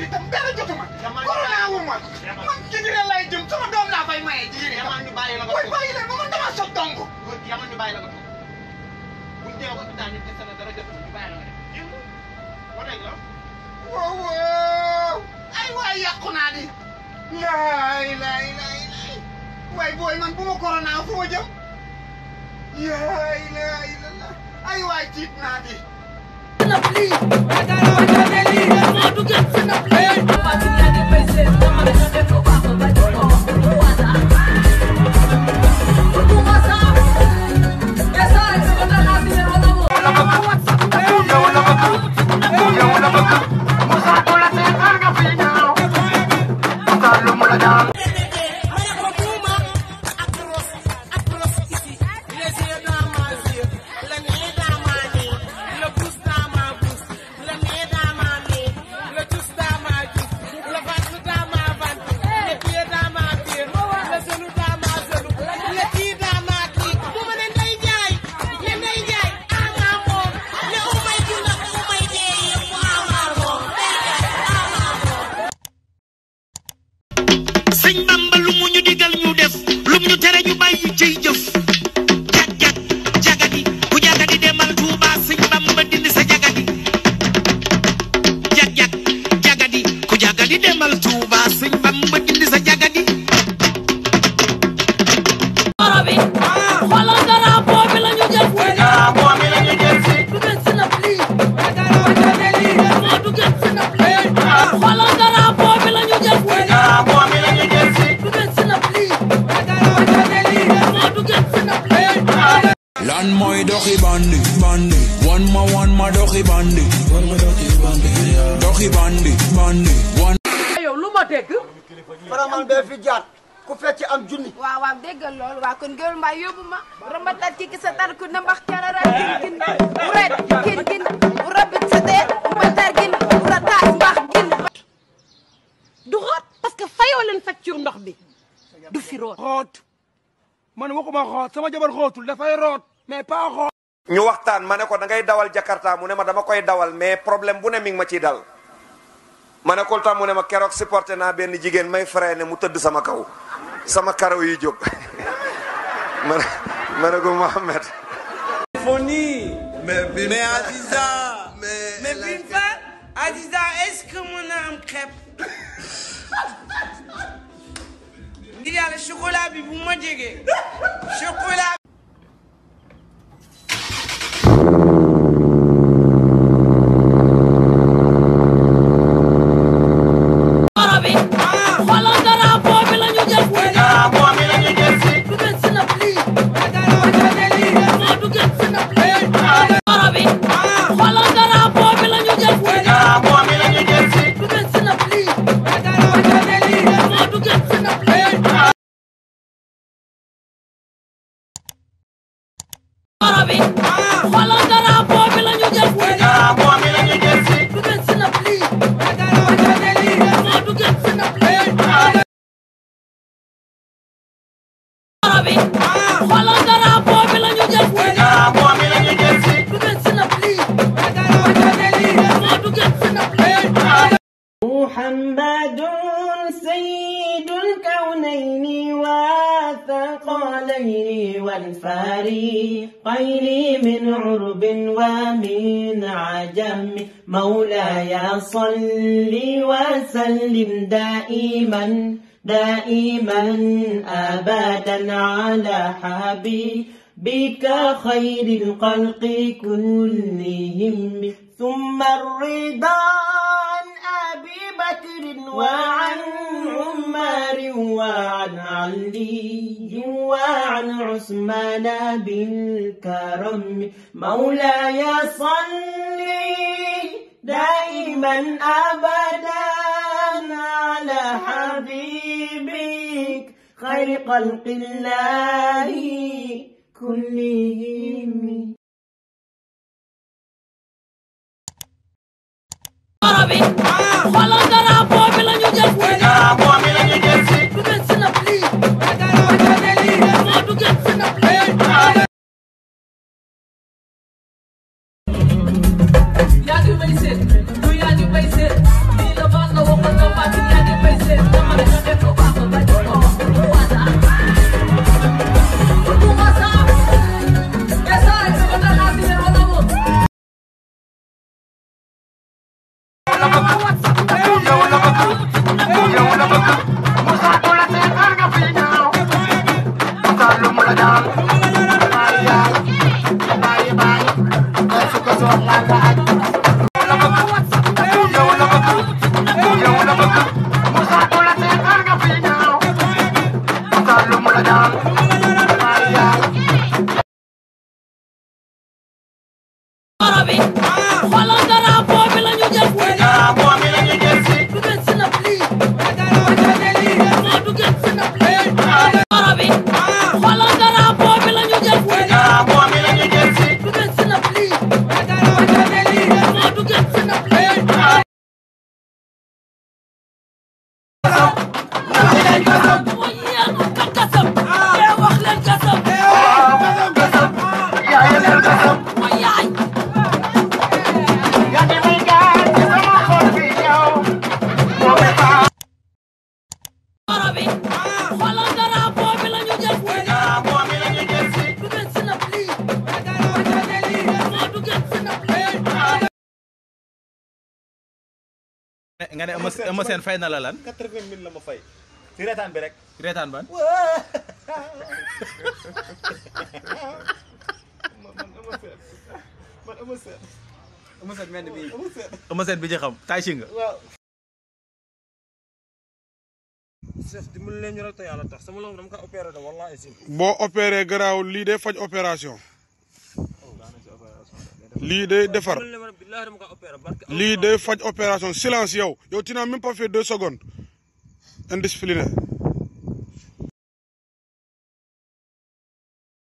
corona wu ma. Man jigéen lay jëm. Sama doom laa fay maye jigéen yamal ñu bàyyi la nga toog. bàyyi leen ma man dama sob dong. Góor ñu bàyyi la nga toog. Buñ dee hôpital ñu gis la dara jotul ñu bàyyi la nga def yéen moo la. Wow wow. Ay waay yàqu naa di. Laay laay laay laay. Waay booy man bu ma corona fu ma jëm. Yaay laay la la ay waay tiit naa di. Look at finna play. Lan mooy doxi bandi bandi. Wan ma wan ma doxi bandi. Doxi bandi bandi wan yow lu ma dégg faramal bee fi jaar ku fecc am junni. Waaw waaw déggal loolu waaw kon géwél mbaay yóbbu ma rombatat ki ki sa tar ku na mbax carara kin kin uret kin kin urabit sa dee ubatar gin. Urataas mbax gin. Du xoot parce que fayoo leen facture ndox bi. Du fi root. Xoot man waxuma xoot sama jabar xootul dafay root mais pas xoot ñu waxtaan ma ne ko da ngay dawal Jakarta. Mu ne ma dama koy dawal mais problème bu ne mi ngi ma ciy dal. Ma ne ko tax? Mu ne ma keroog supporté naa benn jigéen may freiné mu tëdd sama kaw. Sama karaw yi jóg. Ma ne ma ne ko Mohamed. Mais, mais Aziza. Mais, mais Binta Aziza, est-ce que mon âme crêpe? Ngir yàlla chocolat bi bu ma jege. Chocolat من عرب ومن عجم مولاي صل وسلم دائما دائما ابدا على حبيبك خير الخلق كلهم ثم الرضا بكر وعن عمر وعن علي وعن عثمان بالكرم. مولاي صل دائما أبدا على حبيبك. خير خلق الله كلهم. Thank you. Nga ne Eumeu Sène fay na la lan. 80 000 la ma fay. si reetaan bi rek. reetaan ban. man Eumeu Sène. Eumeu Sène mel bii. Eumeu Sène. Bi xam si nga. waaw. chef dimbali leen ñu rek te yàlla tax sama loxo dama ko opéré de wallahi si. boo opéré garaaw lii day faj opération lii defar lii day faj opération silence yow. Yow tu n'as même pas fait deux secondes. Indiscipliné.